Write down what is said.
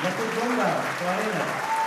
Gracias, Gonga, Arena.